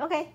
Okay.